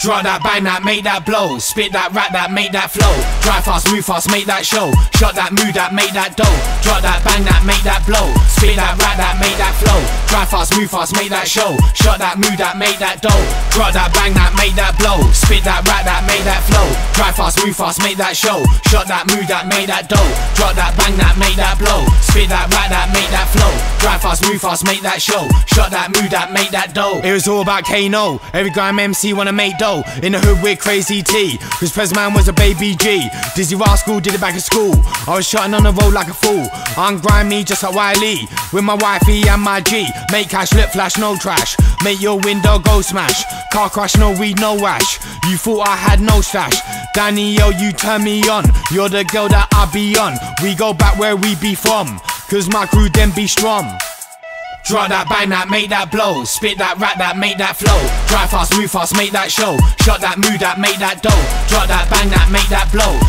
Drop that bang that make that blow. Spit that rap that make that flow. Drive fast, move fast, make that show. Shot that move that make that dough. Drop that bang that make that blow. Spit that rap that make that flow. Drive fast, move fast, make that show. Shot that move that make that dough. Drop that bang that make that blow. Spit that rap that make that flow. Drive fast, move fast, make that show. Shot that move that make that dough. Drop that bang that make that blow. Spit that rap that make that flow. Drive fast, move fast, make that show. Shut that move that make that dough. It was all about Kano. Every grime MC wanna make dough. In the hood with crazy T. Cause Prez Man was a baby G. Dizzee Rascal did it back at school. I was shutting on the road like a fool. I'm grimy just like Wiley. With my wifey and my G. Make cash, lip flash, no trash. Make your window go smash. Car crash, no weed, no wash. You thought I had no stash. Yo, you turn me on. You're the girl that I be on. We go back where we be from. Cause my crew then be strong. Draw that bang that make that blow. Spit that rap that make that flow. Drive fast, move fast, make that show. Shot that move that make that dough. Drop that bang that make that blow.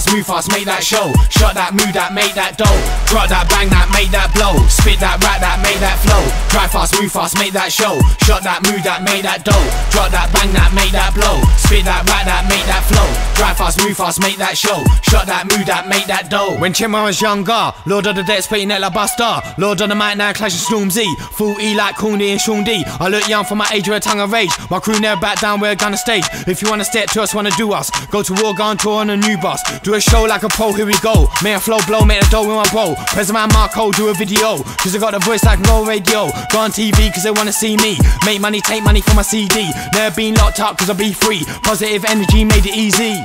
Fast, move fast, make that show. Shot that move that make that dough. Drop that bang that make that blow. Spit that rap that make that flow. Drive fast, move fast, make that show. Shot that move that make that dough. Drop that bang that make that blow. Spit that rap that make that flow. Drive fast, move fast, make that show. Shot that move that make that dough. When Chimma was younger, Lord of the Dead spitting at La Buster. Lord on the mic now clashing Stormzy. Full E like Cooney and Sean D. I look young for my age with a tongue of rage. My crew never back down, we're gonna stage. If you wanna step to us, wanna do us. Go to war, go on tour on a new bus. Do a show like a pro, here we go. May a flow blow, make a dough with my bro. President Marco, do a video. Cause I got the voice like roll radio. Go on TV cause they wanna see me. Make money, take money for my CD. Never been locked up cause I be free. Positive energy made it easy.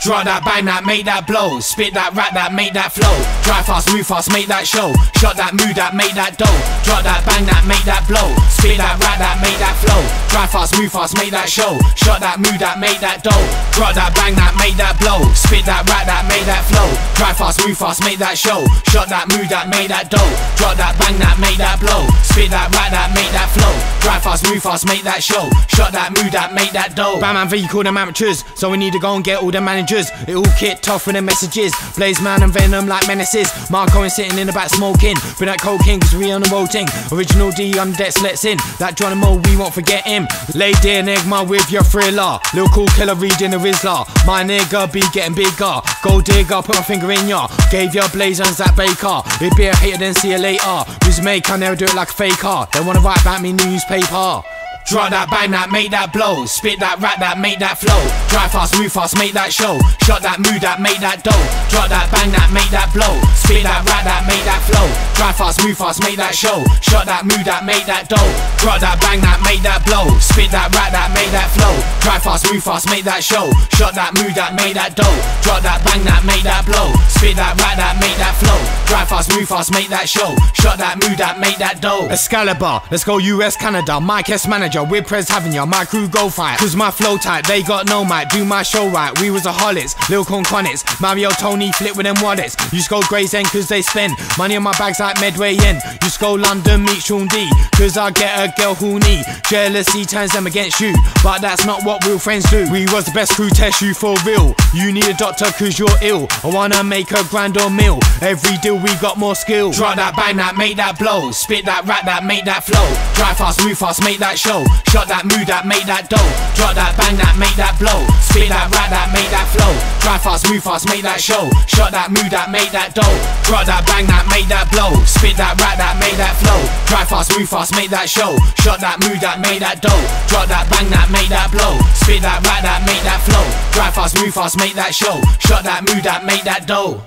Drop that bang that make that blow. Spit that rap that make that flow. Drive fast, move fast, make that show. Shot that move that make that dough. Drop that bang that make that blow. Spit that rap that make that flow. Drive fast, move fast, make that show. Shot that move that make that dough. Drop that bang that make that blow. Spit that rap that make that flow. Drive fast, move fast, make that show. Shot that move that make that dough. Drop that bang that make that blow. Spit that rap that make that flow. Drive fast, move fast, make that show. Shot that move that make that dough. Batman V call them amateurs, so we need to go and get all the managers. It all kit tough with the messages. Blaze man and venom like menaces. Marco and sitting in the back smoking. Been that cocaine cause we on the road ting. Original D on decks let's in. That Geronimo, we won't forget him. Dear Enigma with your thriller. Lil cool killer reading the Rizzler. My nigga be getting bigger. Go digger, put my finger in ya. Gave your blaze on Zak Baker. It be a hater, then see you later. Who's make I never do it like a faker. They wanna write about me newspaper. Drop that bang that make that blow. Spit that rap that make that flow. Drive fast, move fast, make that show. Shot that move that make that dough. Drop that bang that make that blow. Spit that rap that make that flow. Drive fast, move fast, make that show. Shot that move that make that dough. Drop that bang that make that blow. Spit that rap that make that flow. Drive fast, move fast, make that show. Shot that move that make that dough. Drop that bang that make that blow. Spit that rap that make that flow. Drive fast, move fast, make that show. Shot that move that make that dough. Excalibur, let's go US, Canada. Mike S manager, we're Prez having ya. My crew go fight. Cause my flow tight, they got no mic. Do my show right. We was a holics, Lil Con Connets. Mario Tony flip with them wallets. You go Gravesend cause they spend money on my bags like Medway End. You go London, meet Sean D. Cause I get a girl who need. Jealousy turns them against you. But that's not what real friends do. We was the best crew, test you for real. You need a doctor cause you're ill. I wanna make a grand or meal. Every deal we got more skill. Drop that bang that make that blow. Spit that rap that make that flow. Drive fast, move fast, make that show. Shot that move that make that dough. Drop that bang that make that blow. Spit that rap that make that flow. Drive fast, move fast, make that show. Shot that move that make that dough. Drop that bang that make that blow. Spit that rap that make that flow. Drive fast, move fast, make that show. Shot that move that make that dough. Drop that bang that make that blow. Spit that rap that make that flow. Drive fast, move fast, make that show. Shot that move that make that dough.